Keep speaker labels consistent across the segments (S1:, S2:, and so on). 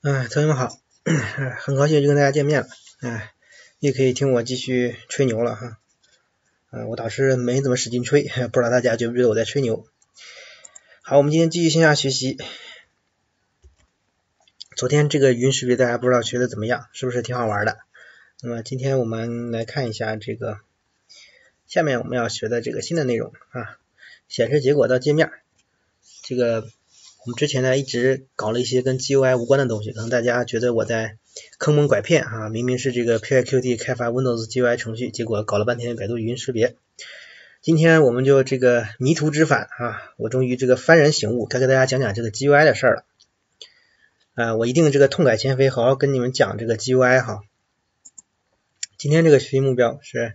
S1: 嗯，同学们好，很高兴又跟大家见面了，哎，又可以听我继续吹牛了哈，嗯，我倒是没怎么使劲吹，不知道大家觉不觉得我在吹牛？好，我们今天继续线下学习，昨天这个语音识别大家不知道学的怎么样，是不是挺好玩的？那么今天我们来看一下这个下面我们要学的这个新的内容啊，显示结果到界面，这个。我们之前呢一直搞了一些跟 GUI 无关的东西，可能大家觉得我在坑蒙拐骗啊，明明是这个 PyQt 开发 Windows GUI 程序，结果搞了半天百度语音识别。今天我们就这个迷途知返啊，我终于这个幡然醒悟，该给大家讲讲这个 GUI 的事儿了。啊，我一定这个痛改前非，好好跟你们讲这个 GUI 哈。今天这个学习目标是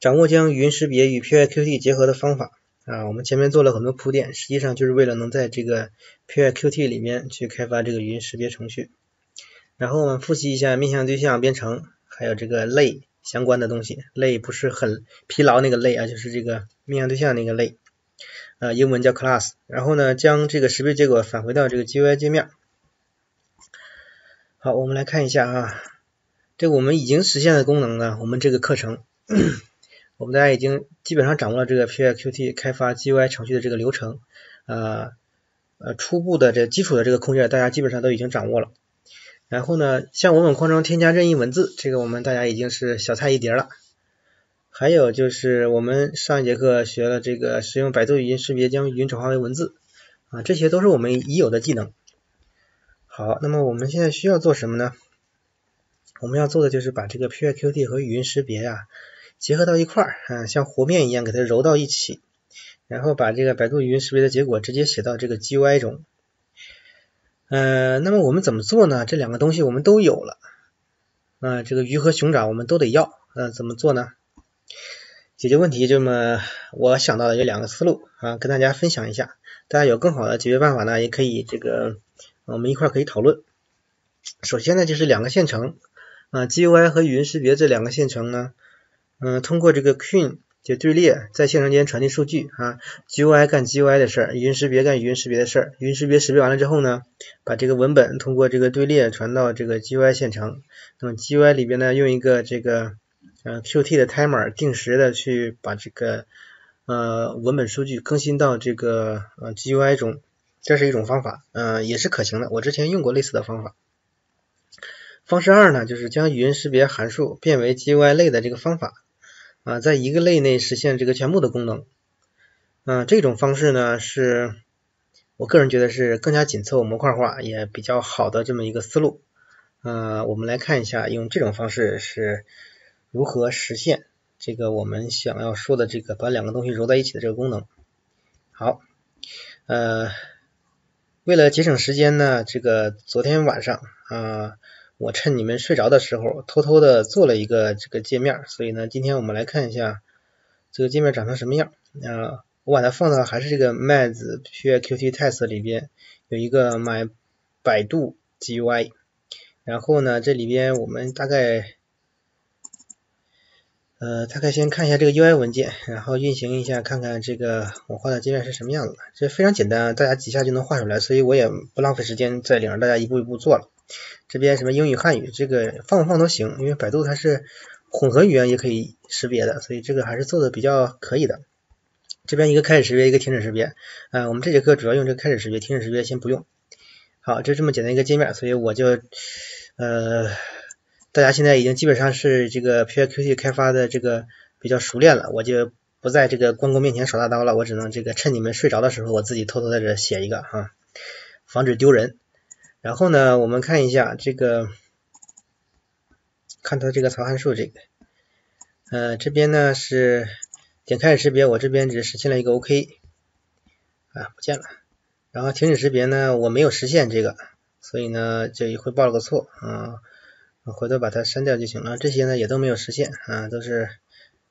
S1: 掌握将语音识别与 PyQt 结合的方法。啊，我们前面做了很多铺垫，实际上就是为了能在这个 PyQt 里面去开发这个语音识别程序。然后我们复习一下面向对象编程，还有这个类相关的东西。类不是很疲劳那个类啊，就是这个面向对象那个类，啊，英文叫 class。然后呢，将这个识别结果返回到这个 GUI 界面。好，我们来看一下啊，这我们已经实现的功能呢，我们这个课程。我们大家已经基本上掌握了这个 PyQt 开发 GUI 程序的这个流程，呃呃初步的这基础的这个空间大家基本上都已经掌握了。然后呢，像文本框中添加任意文字，这个我们大家已经是小菜一碟了。还有就是我们上一节课学了这个使用百度语音识别将语音转化为文字，啊这些都是我们已有的技能。好，那么我们现在需要做什么呢？我们要做的就是把这个 PyQt 和语音识别呀。结合到一块儿啊，像和面一样给它揉到一起，然后把这个百度语音识别的结果直接写到这个 GUI 中。呃，那么我们怎么做呢？这两个东西我们都有了，啊，这个鱼和熊掌我们都得要，呃，怎么做呢？解决问题这么我想到的有两个思路啊，跟大家分享一下。大家有更好的解决办法呢，也可以这个我们一块可以讨论。首先呢，就是两个线程啊，GUI 和语音识别这两个线程呢。嗯，通过这个 queue 就队列在线程间传递数据啊，GUI 干 GUI 的事儿，语音识别干语音识别的事儿，语音识别识别完了之后呢，把这个文本通过这个队列传到这个 GUI 线程，那么 GUI 里边呢用一个这个呃 Qt 的 timer 定时的去把这个呃文本数据更新到这个呃 GUI 中，这是一种方法，嗯也是可行的，我之前用过类似的方法。方式二呢，就是将语音识别函数变为 GUI 类的这个方法。啊，在一个类内实现这个全部的功能，嗯，这种方式呢是我个人觉得是更加紧凑、模块化也比较好的这么一个思路。呃，我们来看一下用这种方式是如何实现这个我们想要说的这个把两个东西揉在一起的这个功能。好，呃，为了节省时间呢，这个昨天晚上啊。我趁你们睡着的时候，偷偷的做了一个这个界面，所以呢，今天我们来看一下这个界面长成什么样。啊，我把它放到还是这个 m a t PyQt Test 里边，有一个 My 百度 GUI，然后呢，这里边我们大概呃大概先看一下这个 UI 文件，然后运行一下，看看这个我画的界面是什么样子。这非常简单，大家几下就能画出来，所以我也不浪费时间在里让大家一步一步做了。这边什么英语汉语，这个放不放都行，因为百度它是混合语言也可以识别的，所以这个还是做的比较可以的。这边一个开始识别，一个停止识别，啊，我们这节课主要用这个开始识别，停止识别先不用。好，就这么简单一个界面，所以我就呃，大家现在已经基本上是这个 PyQt 开发的这个比较熟练了，我就不在这个关公面前耍大刀了，我只能这个趁你们睡着的时候，我自己偷偷在这写一个哈，防止丢人。然后呢，我们看一下这个，看它这个槽函数这个，呃，这边呢是点开始识别，我这边只实现了一个 OK，啊，不见了。然后停止识别呢，我没有实现这个，所以呢就一会报了个错啊，回头把它删掉就行了。这些呢也都没有实现啊，都是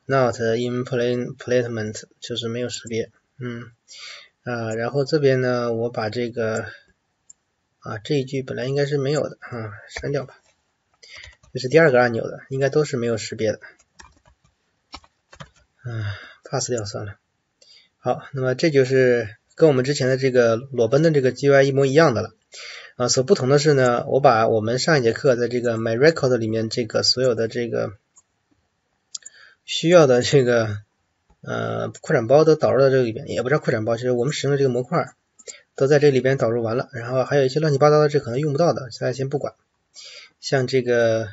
S1: not implement，就是没有识别，嗯，啊，然后这边呢我把这个。啊，这一句本来应该是没有的啊，删掉吧。这是第二个按钮的，应该都是没有识别的。嗯，pass 掉算了。好，那么这就是跟我们之前的这个裸奔的这个 GUI 一模一样的了。啊，所不同的是呢，我把我们上一节课在这个 My Record 里面这个所有的这个需要的这个呃扩展包都导入到这里边，也不知道扩展包，就是我们使用的这个模块都在这里边导入完了，然后还有一些乱七八糟的这可能用不到的，现在先不管。像这个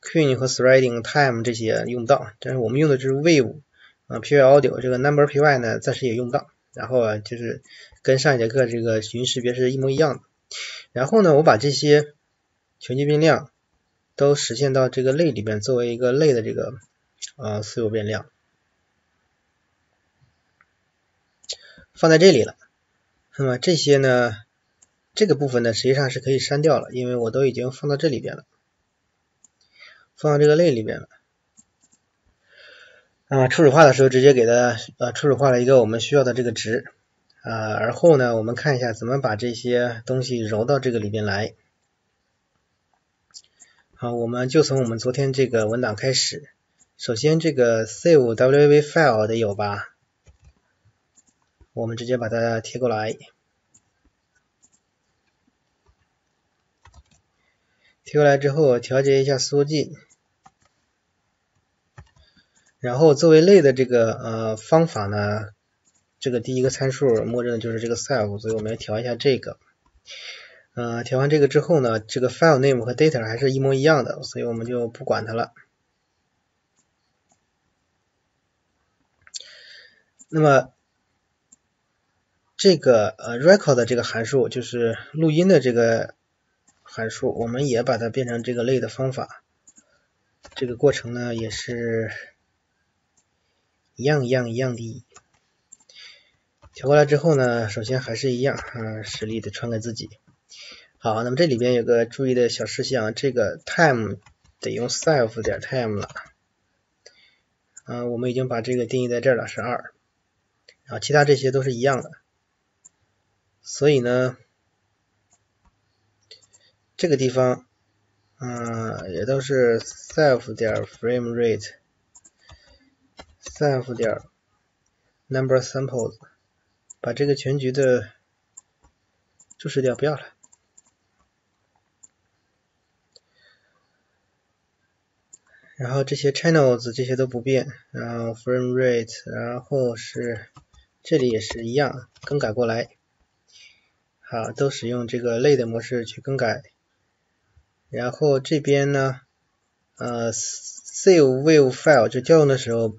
S1: Queen 和 Threading Time 这些用不到，但是我们用的就是 Wave 啊 Py Audio 这个 Number Py 呢暂时也用不到，然后啊就是跟上一节课这个语音识别是一模一样的。然后呢，我把这些全局变量都实现到这个类里边，作为一个类的这个呃私有变量，放在这里了。那么这些呢，这个部分呢实际上是可以删掉了，因为我都已经放到这里边了，放到这个类里边了。啊，初始化的时候直接给它呃初始化了一个我们需要的这个值。啊，而后呢，我们看一下怎么把这些东西揉到这个里边来。好，我们就从我们昨天这个文档开始。首先，这个 save wav file 得有吧？我们直接把它贴过来，贴过来之后调节一下缩进，然后作为类的这个呃方法呢。这个第一个参数默认的就是这个 self，所以我们要调一下这个。呃，调完这个之后呢，这个 file name 和 data 还是一模一样的，所以我们就不管它了。那么这个呃 record 的这个函数就是录音的这个函数，我们也把它变成这个类的方法。这个过程呢也是一样一样一样的。调过来之后呢，首先还是一样，嗯，实例的传给自己。好，那么这里边有个注意的小事项，这个 time 得用 self 点 time 了。嗯，我们已经把这个定义在这儿了，是二。然后其他这些都是一样的。所以呢，这个地方，嗯，也都是 self 点 frame rate，self 点 number samples。把这个全局的注释掉，不要了。然后这些 channels 这些都不变，然后 frame rate，然后是这里也是一样，更改过来。啊，都使用这个类的模式去更改。然后这边呢，呃，save wave file 就调用的时候，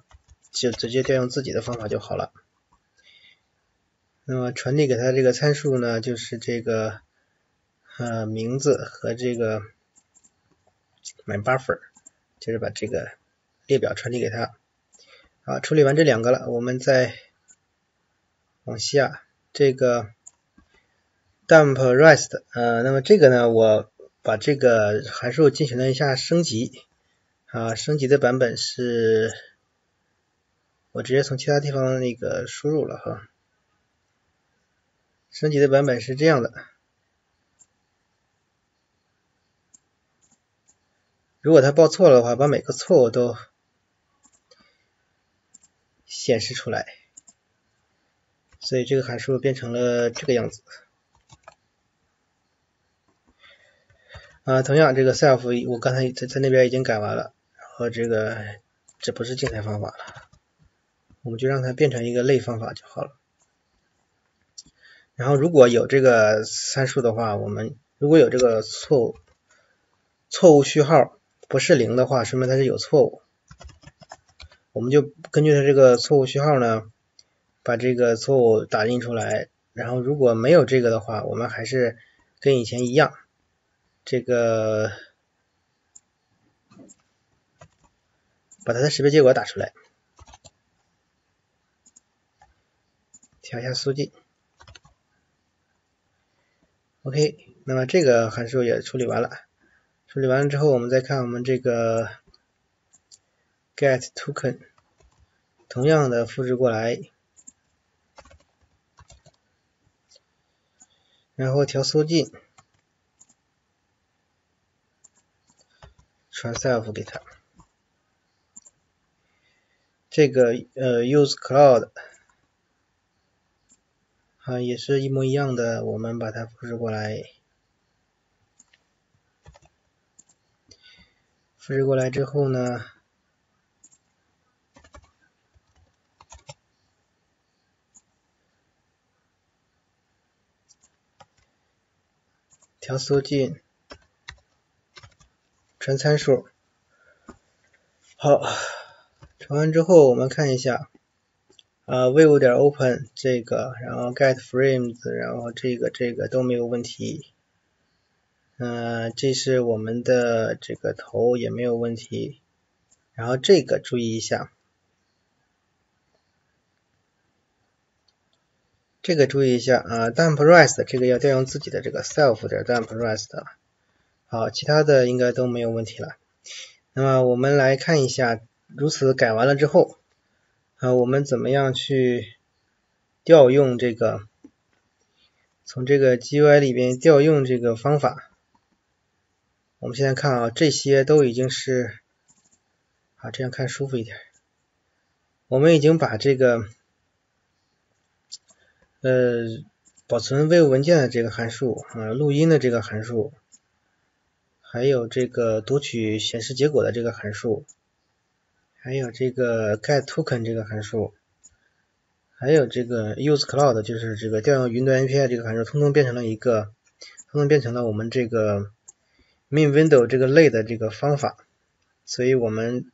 S1: 就直接调用自己的方法就好了。那么传递给它这个参数呢，就是这个呃名字和这个 my buffer，就是把这个列表传递给它。好，处理完这两个了，我们再往下这个 dump rest，呃，那么这个呢，我把这个函数进行了一下升级，啊，升级的版本是，我直接从其他地方那个输入了哈。升级的版本是这样的，如果它报错了的话，把每个错误都显示出来，所以这个函数变成了这个样子。啊，同样这个 self 我刚才在在那边已经改完了，然后这个这不是静态方法了，我们就让它变成一个类方法就好了。然后如果有这个参数的话，我们如果有这个错误错误序号不是零的话，说明它是有错误。我们就根据它这个错误序号呢，把这个错误打印出来。然后如果没有这个的话，我们还是跟以前一样，这个把它的识别结果打出来，调一下速记。OK，那么这个函数也处理完了，处理完了之后，我们再看我们这个 get token，同样的复制过来，然后调缩进，self 给它，这个呃 use cloud 啊也是一模一样的，我们把它复制过来，复制过来之后呢，调缩进。传参数。好，传完之后我们看一下，啊，view 点 open 这个，然后 get frames，然后这个这个都没有问题。嗯，这是我们的这个头也没有问题，然后这个注意一下，这个注意一下啊，dump rest 这个要调用自己的这个 self 的 dump rest，好，其他的应该都没有问题了。那么我们来看一下，如此改完了之后，啊，我们怎么样去调用这个，从这个 GUI 里边调用这个方法。我们现在看啊，这些都已经是啊，这样看舒服一点。我们已经把这个呃保存 Wave 文件的这个函数啊，录音的这个函数，还有这个读取显示结果的这个函数，还有这个 get token 这个函数，还有这个 use cloud 就是这个调用云端 API 这个函数，通通变成了一个，通通变成了我们这个。main window 这个类的这个方法，所以我们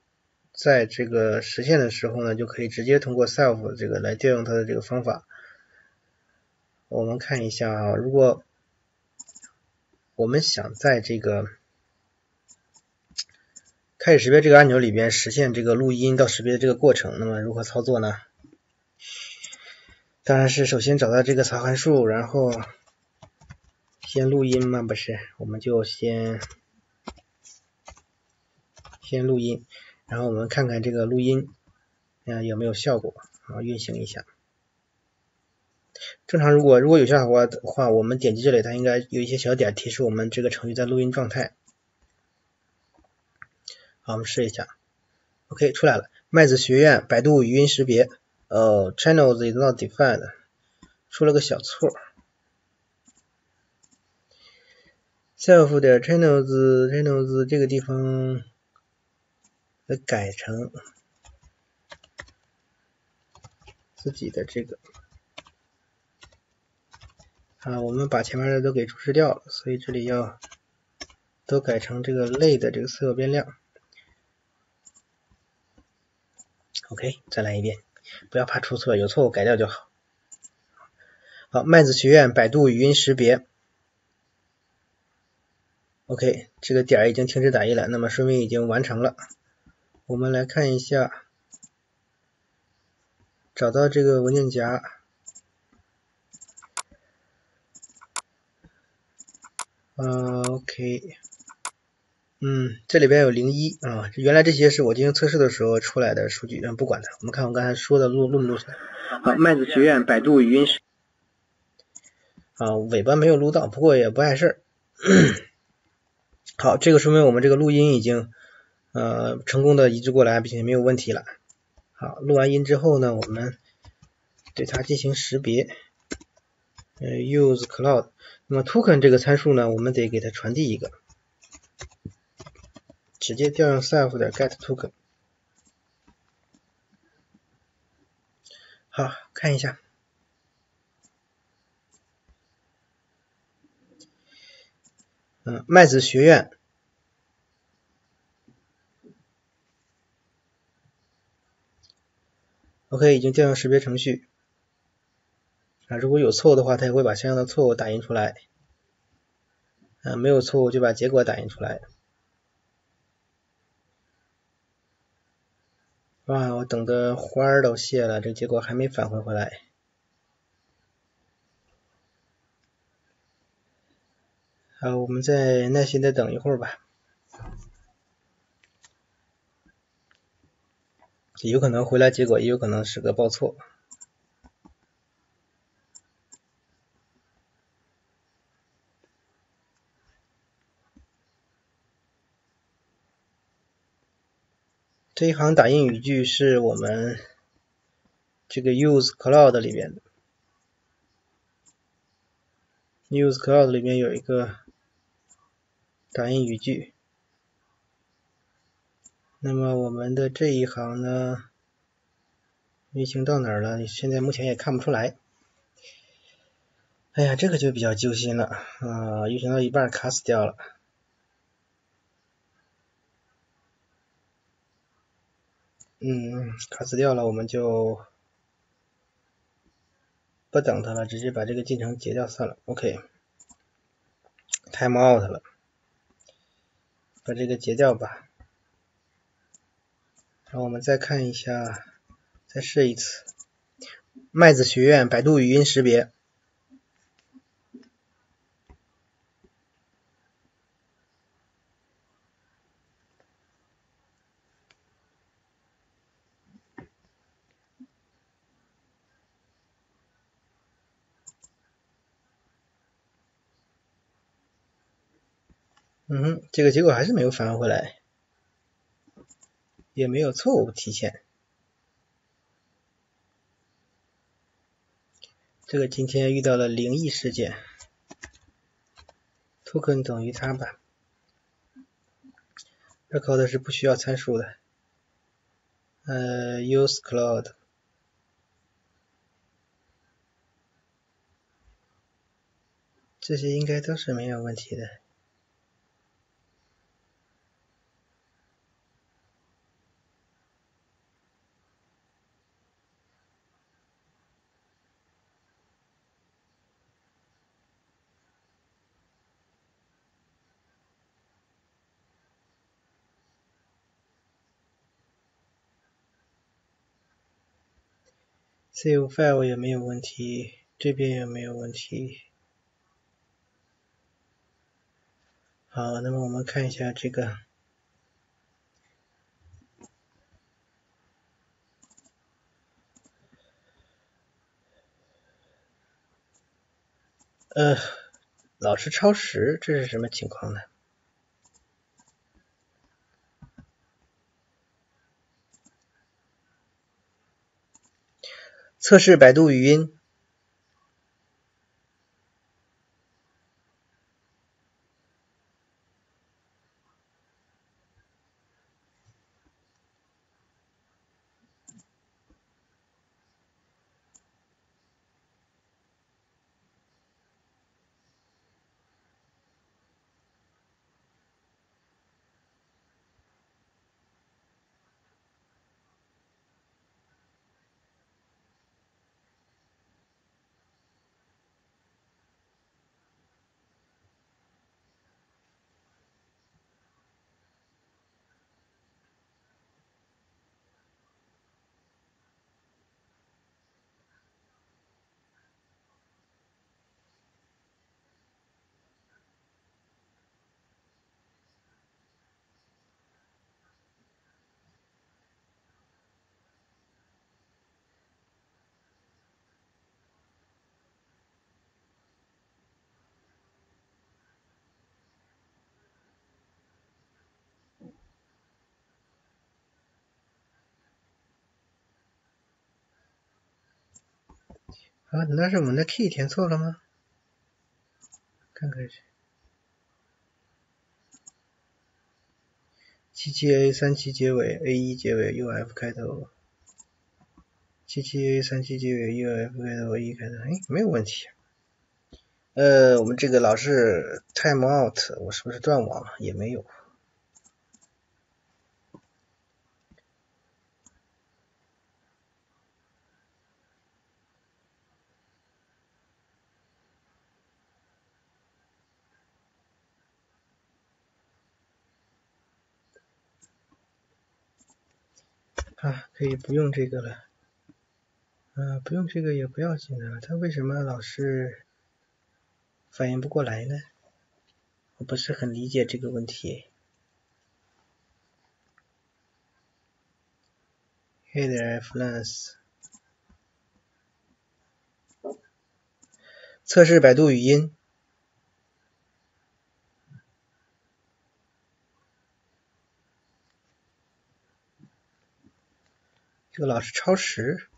S1: 在这个实现的时候呢，就可以直接通过 self 这个来调用它的这个方法。我们看一下啊，如果我们想在这个开始识别这个按钮里边实现这个录音到识别的这个过程，那么如何操作呢？当然是首先找到这个槽函数，然后。先录音吗？不是，我们就先先录音，然后我们看看这个录音啊有没有效果啊，运行一下。正常如果如果有效果的话，我们点击这里，它应该有一些小点提示我们这个程序在录音状态。好，我们试一下。OK，出来了。麦子学院百度语音识别，呃，channels is not defined，出了个小错。self 点 channels channels 这个地方得改成自己的这个啊，我们把前面的都给注释掉了，所以这里要都改成这个类的这个所有变量。OK，再来一遍，不要怕出错，有错误改掉就好。好，麦子学院百度语音识别。OK，这个点已经停止打印了，那么说明已经完成了。我们来看一下，找到这个文件夹。啊，OK，嗯，这里边有零一啊，原来这些是我进行测试的时候出来的数据，嗯，不管它。我们看我刚才说的录录没录下来。好，麦子学院百度语音识啊，尾巴没有录到，不过也不碍事儿。好，这个说明我们这个录音已经呃成功的移植过来，并且没有问题了。好，录完音之后呢，我们对它进行识别，呃，use cloud。那么 token 这个参数呢，我们得给它传递一个，直接调用 self 点 get token。好，看一下。嗯，麦子学院，OK，已经调用识别程序。啊，如果有错误的话，它也会把相应的错误打印出来。啊，没有错误就把结果打印出来。哇，我等的花儿都谢了，这结果还没返回回来。好，我们再耐心的等一会儿吧，有可能回来结果，也有可能是个报错。这一行打印语句是我们这个 use cloud 里边的，use cloud 里面有一个。打印语句，那么我们的这一行呢，运行到哪儿了？现在目前也看不出来。哎呀，这个就比较揪心了啊！运行到一半卡死掉了。嗯，卡死掉了，我们就不等它了，直接把这个进程截掉算了。OK，time out 了，把这个截掉吧。然后我们再看一下，再试一次。麦子学院百度语音识别。嗯哼，这个结果还是没有返回来，也没有错误体现。这个今天遇到了灵异事件，token 等于它吧，record 是不需要参数的，呃，use cloud，这些应该都是没有问题的。Save file 也没有问题，这边也没有问题。好，那么我们看一下这个，呃，老是超时，这是什么情况呢？测试百度语音。啊，那是我们的 key 填错了吗？看看去。七七 A 三七结尾，A 一结尾，U F 开头。七七 A 三七结尾，U F 开头，A 一开头，哎，没有问题。呃，我们这个老是 time out，我是不是断网了？也没有。啊，可以不用这个了，嗯，不用这个也不要紧的，他为什么老是反应不过来呢？我不是很理解这个问题。Hey there, f l a n c e 测试百度语音。这个老是超时。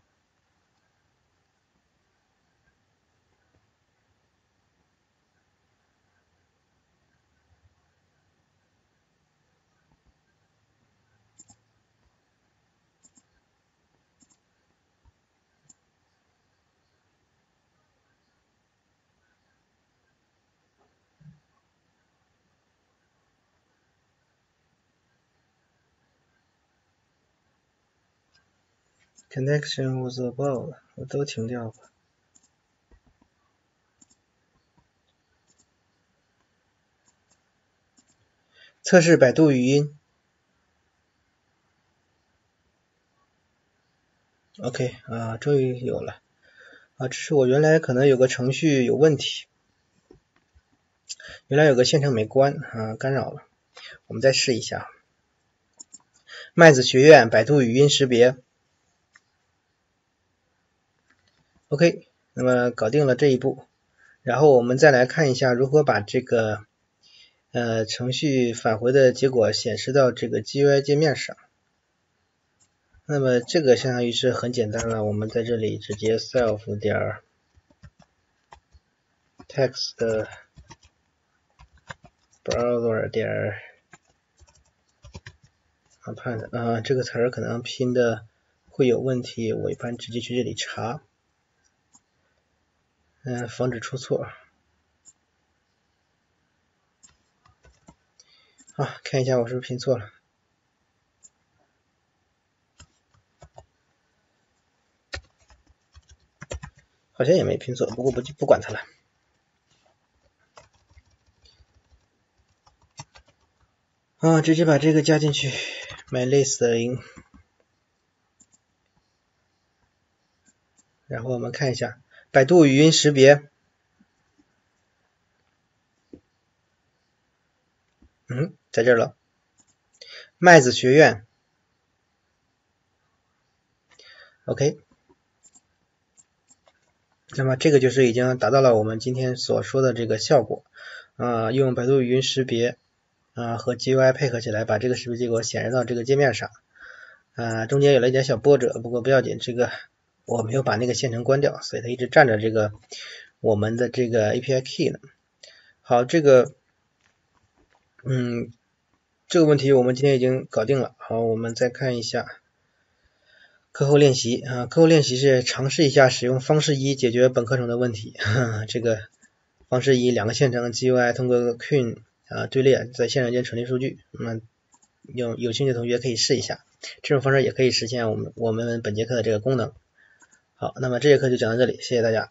S1: Connection was above，我都停掉吧。测试百度语音。OK 啊，终于有了啊，这是我原来可能有个程序有问题，原来有个线程没关啊，干扰了。我们再试一下，麦子学院百度语音识别。OK，那么搞定了这一步，然后我们再来看一下如何把这个呃程序返回的结果显示到这个 GUI 界面上。那么这个相当于是很简单了，我们在这里直接 self 点 text browser 点 append 啊，这个词儿可能拼的会有问题，我一般直接去这里查。嗯，防止出错。好，看一下我是不是拼错了。好像也没拼错，不过不不管它了。啊，直接把这个加进去，my list in。然后我们看一下。百度语音识别，嗯，在这儿了。麦子学院，OK。那么这个就是已经达到了我们今天所说的这个效果啊，用百度语音识别啊和 GUI 配合起来，把这个识别结果显示到这个界面上啊，中间有了一点小波折，不过不要紧，这个。我没有把那个线程关掉，所以它一直占着这个我们的这个 API key 呢。好，这个，嗯，这个问题我们今天已经搞定了。好，我们再看一下课后练习啊，课后练习是尝试一下使用方式一解决本课程的问题。这个方式一，两个线程 GUI 通过 Queen 啊队列在线上间传递数据。那有有兴趣的同学可以试一下，这种方式也可以实现我们我们本节课的这个功能。好，那么这节课就讲到这里，谢谢大家。